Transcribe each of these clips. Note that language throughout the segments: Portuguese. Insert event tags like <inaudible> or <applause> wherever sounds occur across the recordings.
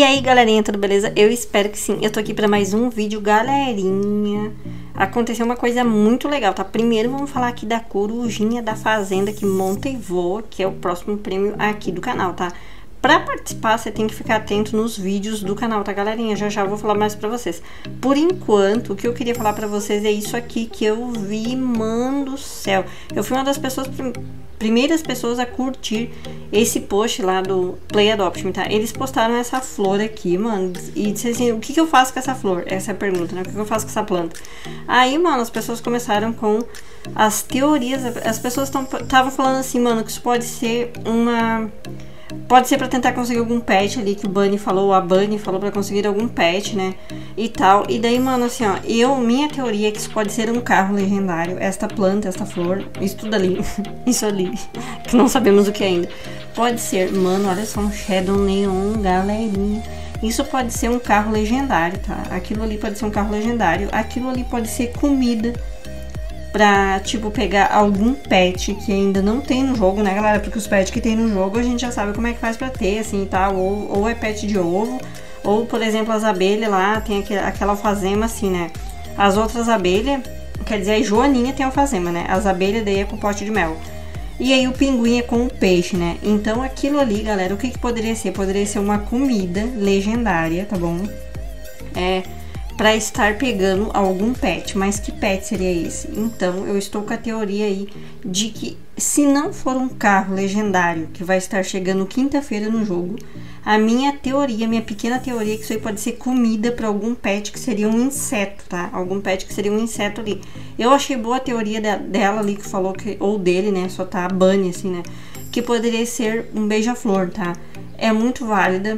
E aí galerinha, tudo beleza? Eu espero que sim. Eu tô aqui pra mais um vídeo, galerinha. Aconteceu uma coisa muito legal, tá? Primeiro vamos falar aqui da corujinha da fazenda que monta e voa, que é o próximo prêmio aqui do canal, tá? Pra participar, você tem que ficar atento nos vídeos do canal, tá, galerinha? Já já vou falar mais pra vocês. Por enquanto, o que eu queria falar pra vocês é isso aqui que eu vi, mano do céu. Eu fui uma das pessoas primeiras pessoas a curtir esse post lá do Play Adopt Me, tá? Eles postaram essa flor aqui, mano, e disseram assim, o que, que eu faço com essa flor? Essa é a pergunta, né? O que, que eu faço com essa planta? Aí, mano, as pessoas começaram com as teorias, as pessoas estavam falando assim, mano, que isso pode ser uma Pode ser para tentar conseguir algum pet ali que o Bunny falou, a Bunny falou para conseguir algum pet, né? E tal. E daí, mano, assim, ó, eu, minha teoria é que isso pode ser um carro legendário. Esta planta, esta flor, isso tudo ali, <laughs> isso ali, que não sabemos o que ainda. Pode ser, mano, olha só, um Shadow Neon, galerinha. Isso pode ser um carro legendário, tá? Aquilo ali pode ser um carro legendário. Aquilo ali pode ser comida pra, tipo, pegar algum pet que ainda não tem no jogo, né, galera? Porque os pets que tem no jogo a gente já sabe como é que faz pra ter, assim, tá? Ou, ou é pet de ovo, ou, por exemplo, as abelhas lá, tem aquele, aquela alfazema, assim, né? As outras abelhas, quer dizer, a joaninha tem alfazema, né? As abelhas daí é com pote de mel. E aí o pinguim é com o peixe, né? Então aquilo ali, galera, o que, que poderia ser? Poderia ser uma comida legendária, tá bom? É para estar pegando algum pet. Mas que pet seria esse? Então, eu estou com a teoria aí de que se não for um carro legendário que vai estar chegando quinta-feira no jogo, a minha teoria, minha pequena teoria, é que isso aí pode ser comida para algum pet que seria um inseto, tá? Algum pet que seria um inseto ali. Eu achei boa a teoria dela ali que falou que, ou dele, né? Só tá a Bunny, assim, né? Que poderia ser um beija-flor, tá? É muito válida.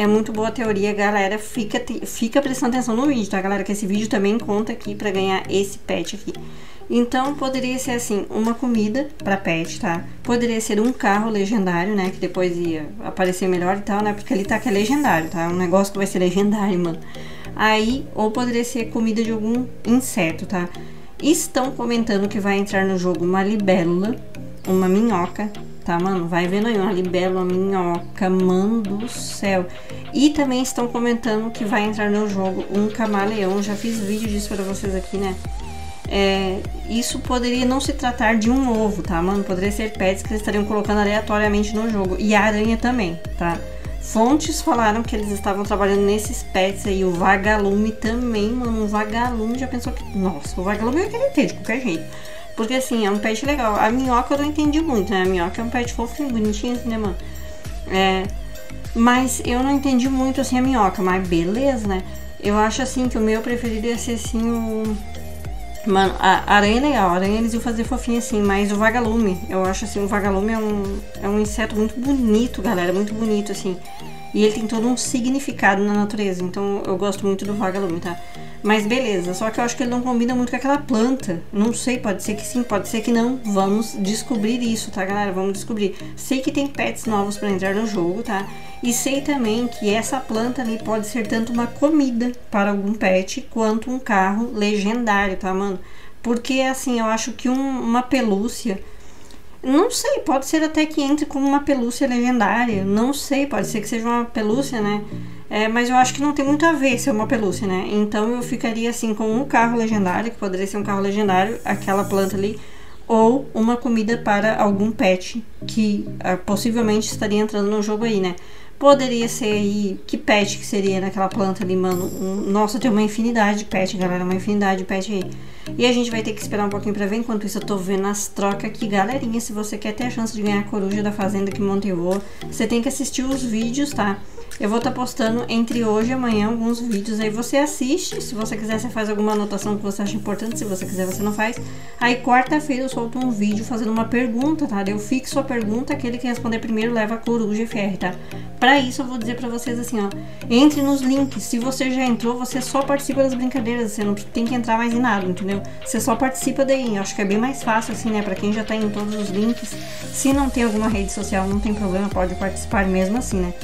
É muito boa a teoria, galera. Fica, fica prestando atenção no vídeo, tá, galera? Que esse vídeo também conta aqui pra ganhar esse pet aqui. Então, poderia ser assim, uma comida pra pet, tá? Poderia ser um carro legendário, né? Que depois ia aparecer melhor e tal, né? Porque ali tá que é legendário, tá? Um negócio que vai ser legendário, mano. Aí, ou poderia ser comida de algum inseto, tá? Estão comentando que vai entrar no jogo uma libélula, uma minhoca, tá, mano? Vai vendo aí, uma libélula, minhoca, mano do céu. E também estão comentando que vai entrar no jogo um camaleão. Já fiz vídeo disso pra vocês aqui, né? É, isso poderia não se tratar de um ovo, tá, mano? Poderia ser pets que eles estariam colocando aleatoriamente no jogo. E a aranha também, tá? Fontes falaram que eles estavam trabalhando nesses pets aí. O vagalume também, mano. O vagalume já pensou que. Nossa, o vagalume eu queria ter de qualquer jeito. Porque assim, é um pet legal. A minhoca eu não entendi muito, né? A minhoca é um pet fofinho, bonitinho, assim, né, mano? É. Mas eu não entendi muito assim a minhoca, mas beleza, né? Eu acho assim que o meu preferido ia ser assim o. Mano, a aranha é legal, a aranha eles iam fazer fofinho assim, mas o vagalume, eu acho assim, o vagalume é um, é um inseto muito bonito, galera, muito bonito assim. E ele tem todo um significado na natureza, então eu gosto muito do vagalume, tá? Mas beleza, só que eu acho que ele não combina muito com aquela planta. Não sei, pode ser que sim, pode ser que não. Vamos descobrir isso, tá, galera? Vamos descobrir. Sei que tem pets novos para entrar no jogo, tá? E sei também que essa planta ali pode ser tanto uma comida para algum pet quanto um carro legendário, tá, mano? Porque assim, eu acho que um, uma pelúcia não sei, pode ser até que entre como uma pelúcia legendária. Não sei, pode ser que seja uma pelúcia, né? É, mas eu acho que não tem muito a ver ser uma pelúcia, né? Então eu ficaria assim com um carro legendário, que poderia ser um carro legendário, aquela planta ali, ou uma comida para algum pet que ah, possivelmente estaria entrando no jogo aí, né? Poderia ser aí. Que pet que seria naquela planta ali, mano? Um, nossa, tem uma infinidade de pet, galera. Uma infinidade de pet aí. E a gente vai ter que esperar um pouquinho pra ver. Enquanto isso, eu tô vendo as trocas aqui. Galerinha, se você quer ter a chance de ganhar a coruja da fazenda que monta e voa, você tem que assistir os vídeos, tá? Eu vou estar tá postando entre hoje e amanhã alguns vídeos. Aí você assiste. Se você quiser, você faz alguma anotação que você acha importante. Se você quiser, você não faz. Aí quarta-feira eu solto um vídeo fazendo uma pergunta, tá? Eu fixo a pergunta. Aquele que responder primeiro leva a coruja FR, tá? Pra isso eu vou dizer pra vocês assim, ó. Entre nos links. Se você já entrou, você só participa das brincadeiras. Você não tem que entrar mais em nada, entendeu? Você só participa daí. Eu acho que é bem mais fácil, assim, né? Pra quem já tá em todos os links. Se não tem alguma rede social, não tem problema, pode participar mesmo assim, né?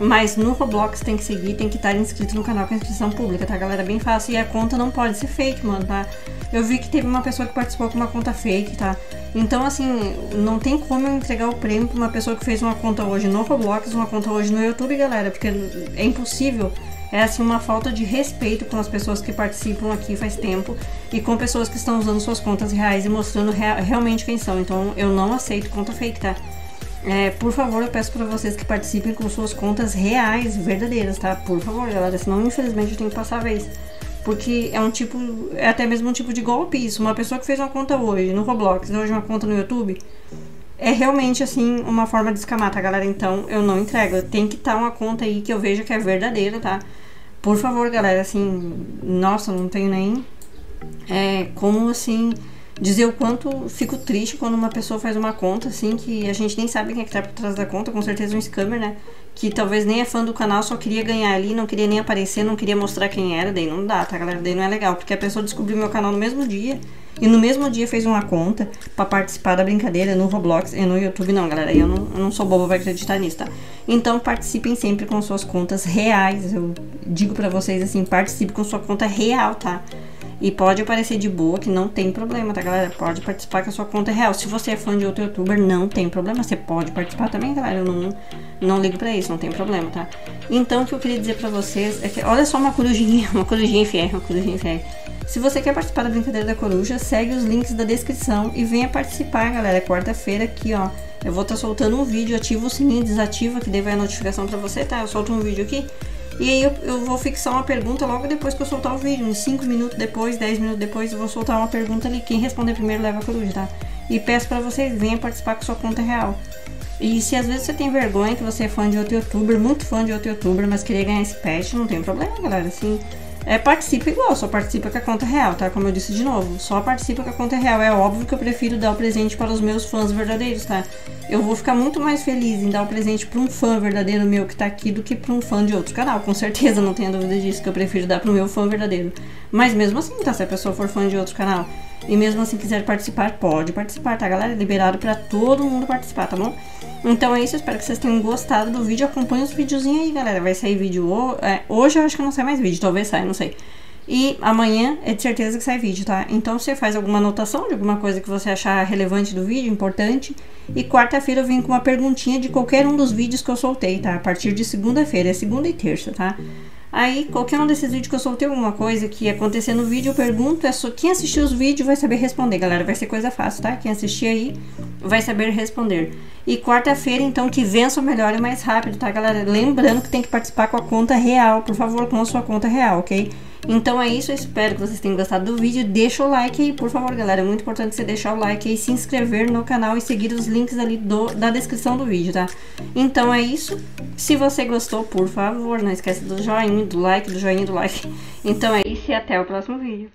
Mas no Roblox tem que seguir, tem que estar inscrito no canal com inscrição pública, tá, galera? Bem fácil. E a conta não pode ser fake, mano, tá? Eu vi que teve uma pessoa que participou com uma conta fake, tá? Então, assim, não tem como eu entregar o prêmio pra uma pessoa que fez uma conta hoje no Roblox, uma conta hoje no YouTube, galera, porque é impossível. É assim uma falta de respeito com as pessoas que participam aqui faz tempo e com pessoas que estão usando suas contas reais e mostrando rea realmente quem são. Então eu não aceito conta fake, tá? É, por favor, eu peço para vocês que participem com suas contas reais, verdadeiras, tá? Por favor, galera, senão infelizmente eu tenho que passar a vez. Porque é um tipo, é até mesmo um tipo de golpe isso. Uma pessoa que fez uma conta hoje no Roblox, hoje uma conta no YouTube, é realmente assim uma forma de escamar, tá, galera? Então eu não entrego. Tem que estar tá uma conta aí que eu veja que é verdadeira, tá? Por favor, galera, assim, nossa, não tenho nem é, como assim dizer o quanto fico triste quando uma pessoa faz uma conta, assim, que a gente nem sabe quem é que tá por trás da conta, com certeza um scammer, né? Que talvez nem é fã do canal, só queria ganhar ali, não queria nem aparecer, não queria mostrar quem era, daí não dá, tá, galera? Daí não é legal, porque a pessoa descobriu meu canal no mesmo dia e no mesmo dia fez uma conta para participar da brincadeira no Roblox e no YouTube. Não, galera, eu não, eu não sou bobo pra acreditar nisso, tá? Então participem sempre com suas contas reais. Eu digo para vocês assim, participe com sua conta real, tá? E pode aparecer de boa, que não tem problema, tá, galera? Pode participar com a sua conta real. Se você é fã de outro youtuber, não tem problema. Você pode participar também, galera. Eu não, não ligo pra isso, não tem problema, tá? Então, o que eu queria dizer pra vocês é que, olha só uma corujinha, <laughs> uma corujinha fiel, uma corujinha fiel. Se você quer participar da brincadeira da coruja, segue os links da descrição e venha participar, galera. É quarta-feira aqui, ó. Eu vou estar tá soltando um vídeo, ativa o sininho, desativa, que daí vai a notificação pra você, tá? Eu solto um vídeo aqui e aí eu, eu, vou fixar uma pergunta logo depois que eu soltar o vídeo. Uns 5 minutos depois, 10 minutos depois, eu vou soltar uma pergunta ali. Quem responder primeiro leva a coruja, tá? E peço para vocês, venham participar com sua conta real. E se às vezes você tem vergonha que você é fã de outro youtuber, muito fã de outro youtuber, mas queria ganhar esse pet, não tem problema, galera. Assim, é, participa igual, só participa com a conta real, tá? Como eu disse de novo, só participa com a conta real. É óbvio que eu prefiro dar o presente para os meus fãs verdadeiros, tá? Eu vou ficar muito mais feliz em dar o presente para um fã verdadeiro meu que tá aqui do que para um fã de outro canal. Com certeza, não tenha dúvida disso, que eu prefiro dar pro meu fã verdadeiro. Mas mesmo assim, tá? Se a pessoa for fã de outro canal e mesmo assim quiser participar, pode participar, tá, galera? É liberado para todo mundo participar, tá bom? Então é isso, espero que vocês tenham gostado do vídeo. Acompanhe os videozinhos aí, galera. Vai sair vídeo é, hoje, eu acho que não sai mais vídeo, talvez saia, não sei. E amanhã é de certeza que sai vídeo, tá? Então você faz alguma anotação de alguma coisa que você achar relevante do vídeo, importante. E quarta-feira eu vim com uma perguntinha de qualquer um dos vídeos que eu soltei, tá? A partir de segunda-feira, é segunda e terça, tá? Aí, qualquer um desses vídeos que eu soltei alguma coisa que acontecer no vídeo, eu pergunto, é só quem assistiu os vídeos vai saber responder, galera. Vai ser coisa fácil, tá? Quem assistir aí vai saber responder. E quarta-feira, então, que vença o melhor e mais rápido, tá, galera? Lembrando que tem que participar com a conta real, por favor, com a sua conta real, ok? Então é isso, eu espero que vocês tenham gostado do vídeo. Deixa o like aí, por favor, galera. É muito importante você deixar o like aí, se inscrever no canal e seguir os links ali do, da descrição do vídeo, tá? Então é isso. Se você gostou, por favor, não esquece do joinha, do like, do joinha, do like. Então é isso e até o próximo vídeo.